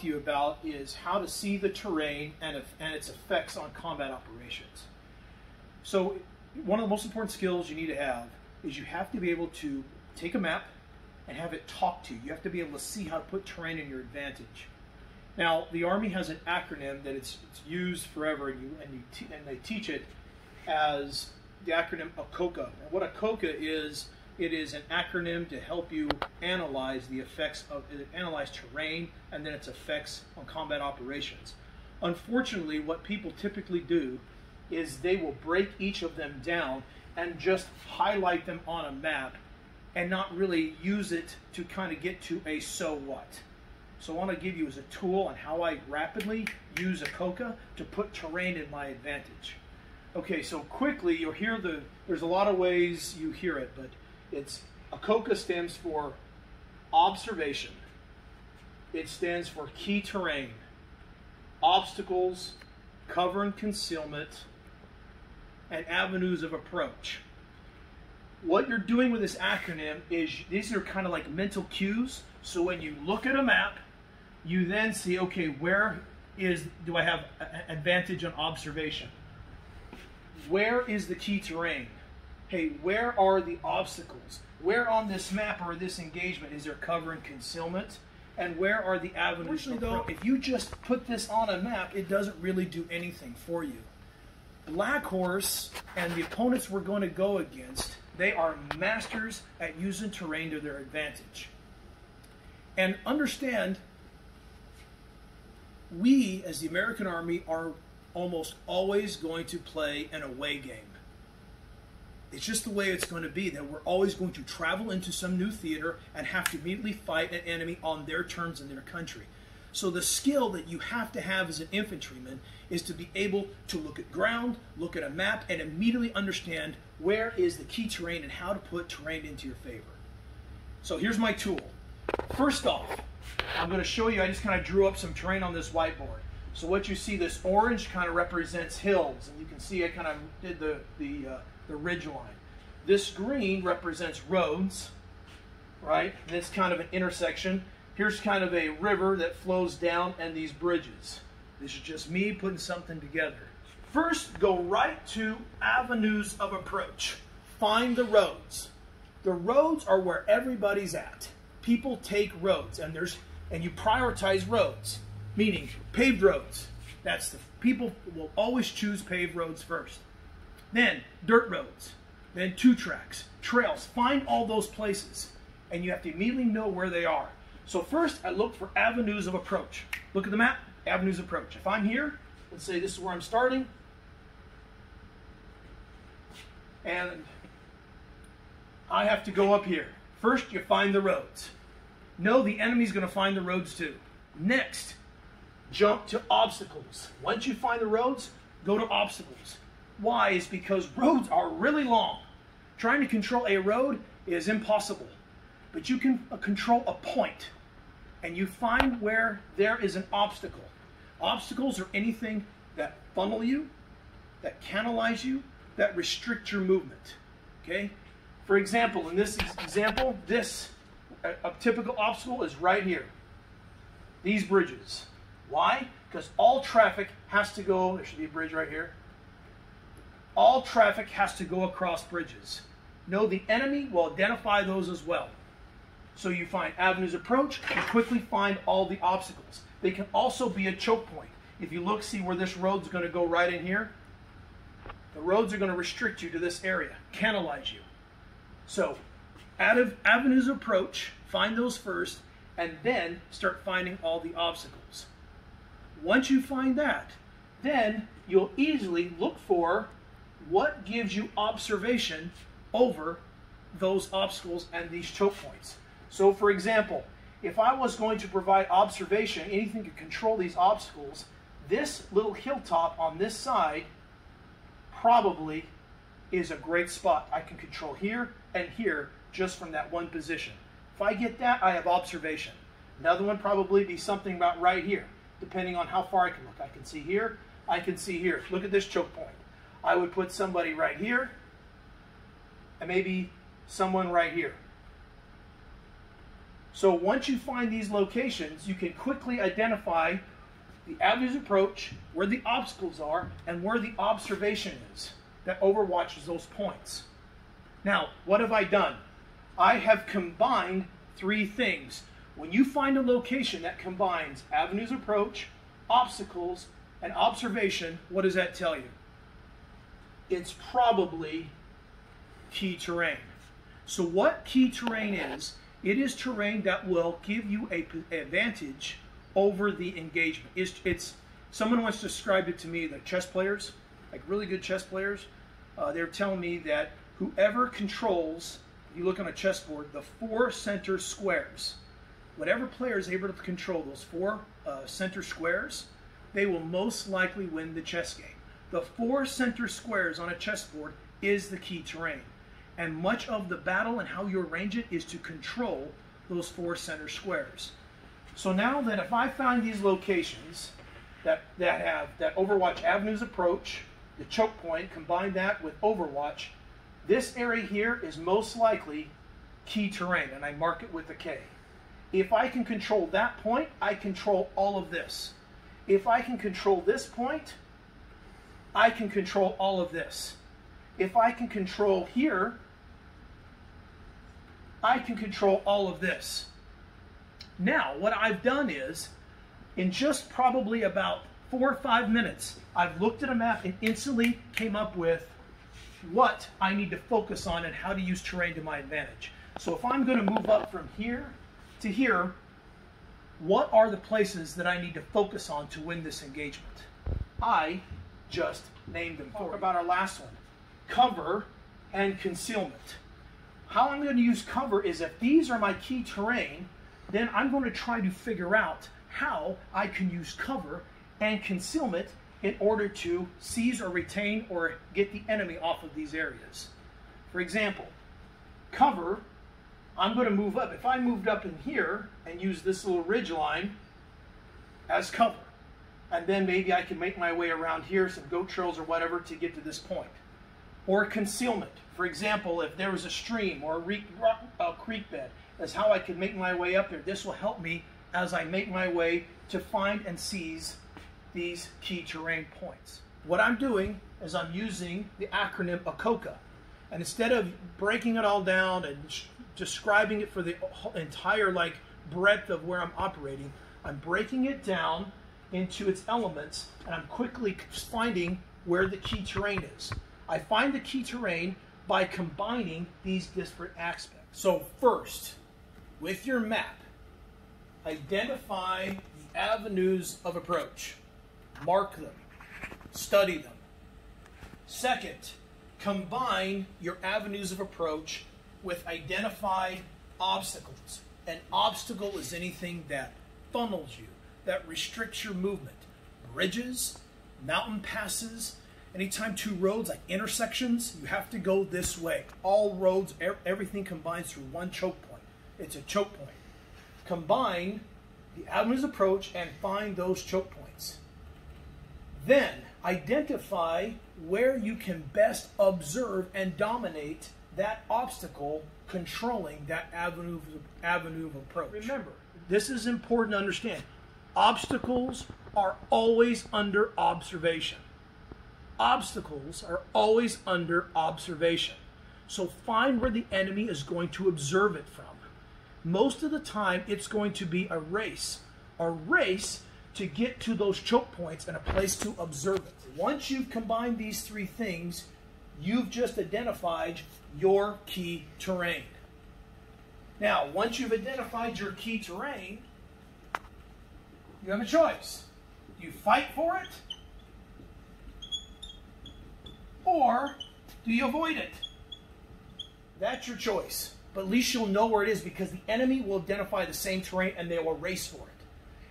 to you about is how to see the terrain and, and its effects on combat operations. So one of the most important skills you need to have is you have to be able to take a map and have it talk to you. You have to be able to see how to put terrain in your advantage. Now, the Army has an acronym that it's, it's used forever, and, you, and, you and they teach it as the acronym OCOKA. And what OCOKA is, it is an acronym to help you analyze the effects of analyze terrain and then its effects on combat operations. Unfortunately, what people typically do is they will break each of them down and just highlight them on a map and not really use it to kind of get to a so what. So I want to give you as a tool on how I rapidly use OCOKA to put terrain in my advantage. Okay, so quickly you'll hear the, there's a lot of ways you hear it, but it's OCOKA stands for observation. It stands for key terrain, obstacles, cover and concealment, and avenues of approach. What you're doing with this acronym is these are kind of like mental cues. So when you look at a map, you then see, okay, where is do I have an advantage on observation? Where is the key terrain? Hey, where are the obstacles? Where on this map or this engagement is there cover and concealment? And where are the avenues? Though, if you just put this on a map, it doesn't really do anything for you. Blackhorse and the opponents we're going to go against, they are masters at using terrain to their advantage. And understand, we as the American Army are almost always going to play an away game. It's just the way it's going to be that we're always going to travel into some new theater and have to immediately fight an enemy on their terms in their country. So the skill that you have to have as an infantryman is to be able to look at ground, look at a map, and immediately understand where is the key terrain and how to put terrain into your favor. So here's my tool. First off, I'm going to show you, I just kind of drew up some terrain on this whiteboard. So what you see, this orange kind of represents hills, and you can see I kind of did the, the uh, the ridge line. This green represents roads, right? This kind of an intersection. Here's kind of a river that flows down and these bridges. This is just me putting something together. First, go right to avenues of approach. Find the roads. The roads are where everybody's at. People take roads and there's and you prioritize roads, meaning paved roads. That's the people will always choose paved roads first. Then dirt roads, then two tracks, trails. Find all those places, and you have to immediately know where they are. So first, I look for avenues of approach. Look at the map, avenues of approach. If I'm here, let's say this is where I'm starting, and I have to go up here. First, you find the roads. Know the enemy's going to find the roads too. Next, jump to obstacles. Once you find the roads, go to obstacles. Why? Is because roads are really long. Trying to control a road is impossible. But you can uh, control a point, and you find where there is an obstacle. Obstacles are anything that funnel you, that canalize you, that restrict your movement. Okay? For example, in this example, this a, a typical obstacle is right here. These bridges. Why? Because all traffic has to go, there should be a bridge right here, all traffic has to go across bridges. Know the enemy will identify those as well. So you find avenues approach and quickly find all the obstacles. They can also be a choke point. If you look, see where this road's going to go right in here. The roads are going to restrict you to this area, canalize you. So, out of avenues approach, find those first, and then start finding all the obstacles. Once you find that, then you'll easily look for what gives you observation over those obstacles and these choke points. So for example, if I was going to provide observation, anything to control these obstacles, this little hilltop on this side probably is a great spot. I can control here and here just from that one position. If I get that, I have observation. Another one probably be something about right here, depending on how far I can look. I can see here, I can see here. Look at this choke point. I would put somebody right here and maybe someone right here. So once you find these locations, you can quickly identify the avenues approach, where the obstacles are, and where the observation is that overwatches those points. Now, what have I done? I have combined three things. When you find a location that combines avenues approach, obstacles, and observation, what does that tell you? It's probably key terrain. So what key terrain is, it is terrain that will give you a advantage over the engagement. It's, it's someone once described it to me like chess players, like really good chess players. Uh, they're telling me that whoever controls, you look on a chessboard, the four center squares, whatever player is able to control those four uh, center squares, they will most likely win the chess game. The four center squares on a chessboard is the key terrain. And much of the battle and how you arrange it is to control those four center squares. So now that if I find these locations that, that have that Overwatch Avenues approach, the choke point, combine that with Overwatch, this area here is most likely key terrain, and I mark it with a K. If I can control that point, I control all of this. If I can control this point, I can control all of this. If I can control here, I can control all of this. Now, what I've done is, in just probably about four or five minutes, I've looked at a map and instantly came up with what I need to focus on and how to use terrain to my advantage. So if I'm going to move up from here to here, what are the places that I need to focus on to win this engagement? I just named them. Talk about our last one, cover and concealment. How I'm going to use cover is if these are my key terrain, then I'm going to try to figure out how I can use cover and concealment in order to seize or retain or get the enemy off of these areas. For example, cover, I'm going to move up. If I moved up in here and use this little ridge line as cover, and then maybe I can make my way around here, some goat trails or whatever, to get to this point. Or concealment. For example, if there was a stream or a, a uh, creek bed, that's how I can make my way up there. This will help me as I make my way to find and seize these key terrain points. What I'm doing is I'm using the acronym OCOKA. And instead of breaking it all down and describing it for the entire like breadth of where I'm operating, I'm breaking it down into its elements and I'm quickly finding where the key terrain is. I find the key terrain by combining these disparate aspects. So first, with your map, identify the avenues of approach. Mark them. Study them. Second, combine your avenues of approach with identified obstacles. An obstacle is anything that funnels you, that restricts your movement. Bridges, mountain passes, anytime two roads like intersections, you have to go this way. All roads, everything combines through one choke point. It's a choke point. Combine the avenues approach and find those choke points. Then identify where you can best observe and dominate that obstacle controlling that avenue, avenue of approach. Remember, this is important to understand. Obstacles are always under observation. Obstacles are always under observation. So find where the enemy is going to observe it from. Most of the time, it's going to be a race. A race to get to those choke points and a place to observe it. Once you've combined these three things, you've just identified your key terrain. Now, once you've identified your key terrain, you have a choice. Do you fight for it? Or do you avoid it? That's your choice. But at least you'll know where it is because the enemy will identify the same terrain and they will race for it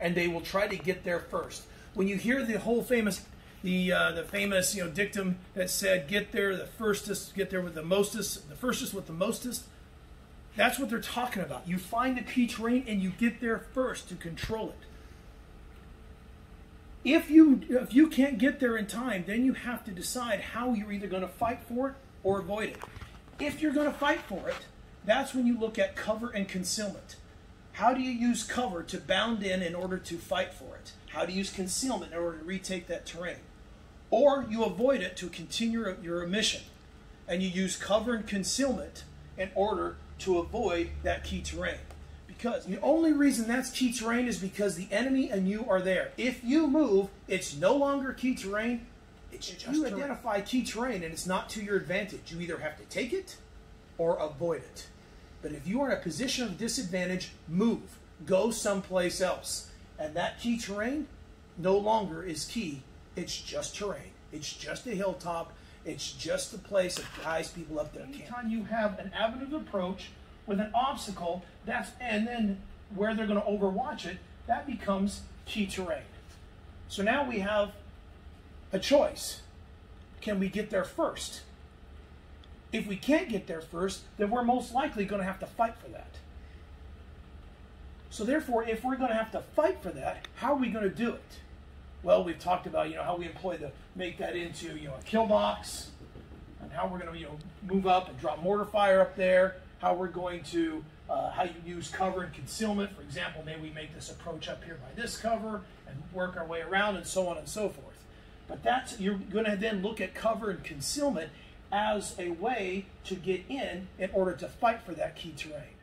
and they will try to get there first. When you hear the whole famous the uh, the famous you know dictum that said get there the firstest get there with the mostest the firstest with the mostest that's what they're talking about you find the key terrain and you get there first to control it if you if you can't get there in time then you have to decide how you're either going to fight for it or avoid it if you're going to fight for it that's when you look at cover and concealment How do you use cover to bound in in order to fight for it? How do you use concealment in order to retake that terrain? Or you avoid it to continue your mission and you use cover and concealment in order to avoid that key terrain. Because the only reason that's key terrain is because the enemy and you are there. If you move, it's no longer key terrain. It's just you terrain. identify key terrain and it's not to your advantage. You either have to take it or avoid it. But if you are in a position of disadvantage, move. Go someplace else. And that key terrain no longer is key. It's just terrain. It's just a hilltop. It's just the place that guys people up there Anytime you have an avenue of approach with an obstacle, that's and then where they're going to overwatch it, that becomes key terrain. So now we have a choice. Can we get there first? If we can't get there first, then we're most likely going to have to fight for that. So therefore, if we're going to have to fight for that, how are we going to do it? Well, we've talked about you know how we employ the make that into you know a kill box, and how we're going to you know move up and drop mortar fire up there. How we're going to uh, how you use cover and concealment. For example, maybe we make this approach up here by this cover and work our way around and so on and so forth. But that's you're going to then look at cover and concealment as a way to get in in order to fight for that key terrain.